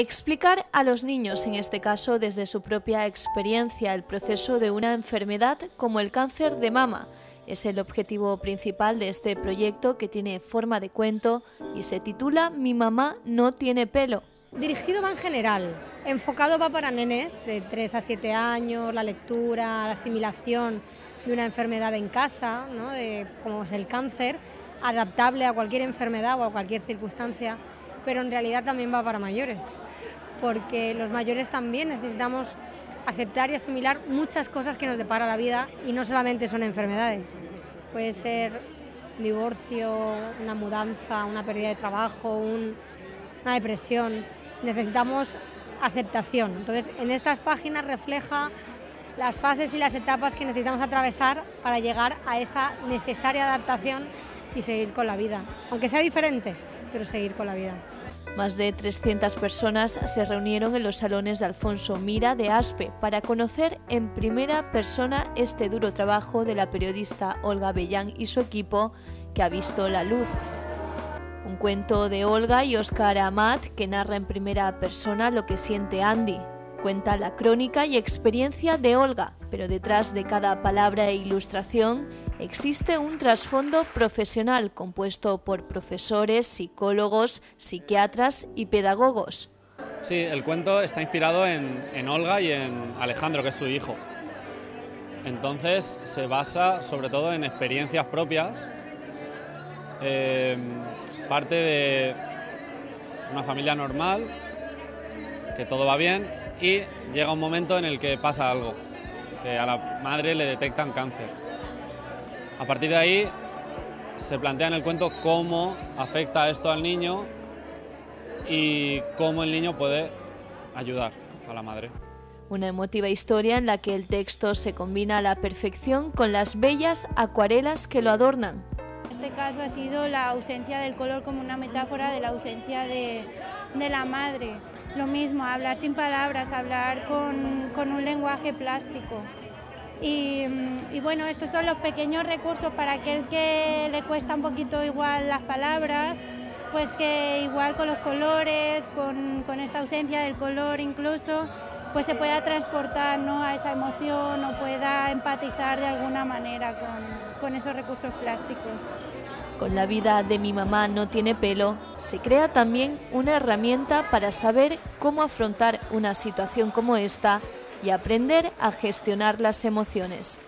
Explicar a los niños, en este caso desde su propia experiencia, el proceso de una enfermedad como el cáncer de mama. Es el objetivo principal de este proyecto que tiene forma de cuento y se titula Mi mamá no tiene pelo. Dirigido va en general, enfocado va para nenes de 3 a 7 años, la lectura, la asimilación de una enfermedad en casa, como es el cáncer, adaptable a cualquier enfermedad o a cualquier circunstancia, pero en realidad también va para mayores porque los mayores también necesitamos aceptar y asimilar muchas cosas que nos depara la vida y no solamente son enfermedades. Puede ser divorcio, una mudanza, una pérdida de trabajo, una depresión. Necesitamos aceptación. Entonces, en estas páginas refleja las fases y las etapas que necesitamos atravesar para llegar a esa necesaria adaptación y seguir con la vida. Aunque sea diferente, pero seguir con la vida. Más de 300 personas se reunieron en los salones de Alfonso Mira de Aspe para conocer en primera persona este duro trabajo de la periodista Olga Bellán y su equipo que ha visto la luz. Un cuento de Olga y Oscar Amat que narra en primera persona lo que siente Andy. Cuenta la crónica y experiencia de Olga, pero detrás de cada palabra e ilustración existe un trasfondo profesional compuesto por profesores, psicólogos, psiquiatras y pedagogos. Sí, el cuento está inspirado en, Olga y en Alejandro, que es su hijo. Entonces se basa sobre todo en experiencias propias, em, parte de una familia normal, que todo va bien y llega un momento en el que pasa algo, que a la madre le detectan cáncer a partir de ahí se plantea en el cuento cómo afecta esto al niño y cómo el niño puede ayudar a la madre. Una emotiva historia en la que el texto se combina a la perfección con las bellas acuarelas que lo adornan. En este caso ha sido la ausencia del color como una metáfora de la ausencia de, la madre. Lo mismo, hablar sin palabras, hablar con, con un lenguaje plástico. Mm, y, bueno, estos son los pequeños recursos para aquel que le cuesta un poquito igual las palabras, pues que igual con los colores, con, con esta ausencia del color incluso, pues se pueda transportar ¿no? a esa emoción o pueda empatizar de alguna manera con, con esos recursos plásticos. Con la vida de mi mamá no tiene pelo, se crea también una herramienta para saber cómo afrontar una situación como esta y aprender a gestionar las emociones.